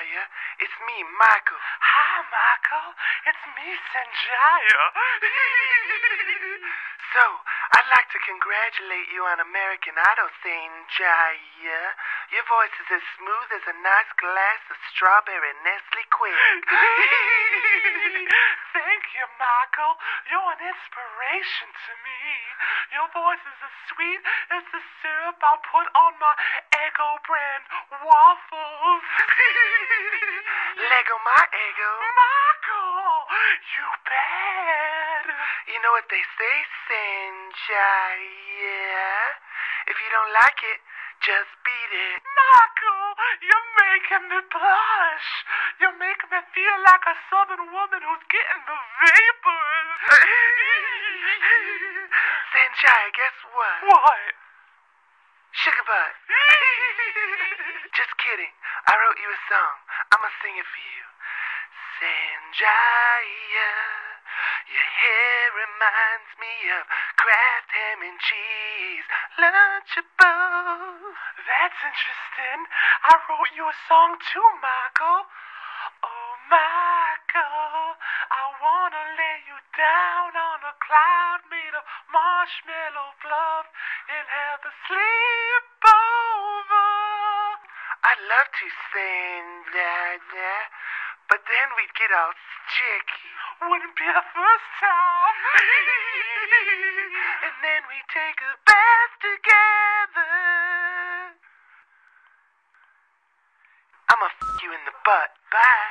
Sanjaya. It's me, Michael. Hi, Michael. It's me, Sanjaya. so, I'd like to congratulate you on American Idol, Sanjaya. Your voice is as smooth as a nice glass of strawberry Nestle Quik. Thank you, Michael. You're an inspiration to me. Your voice is as sweet as the syrup I put on my Eggo brand waffles. Lego my Eggo. Michael, you bad. You know what they say, Sanjaya? If you don't like it, just beat it. Michael, you're making me blush. You're making me feel like a southern woman who's getting the vapors. Sanjaya, guess what? What? Sugar butt. Just kidding. I wrote you a song. I'ma sing it for you. Sanjaya, your hair reminds me of Kraft ham and cheese Lunchables. That's interesting. I wrote you a song too, Michael. Oh, Michael, I wanna lay you down on a cloud made of marshmallow fluff and have a sleepover. I'd love to sing that, that, but then we'd get all sticky. Wouldn't be the first time. and then we take a bath together. I'ma f you in the butt. Bye.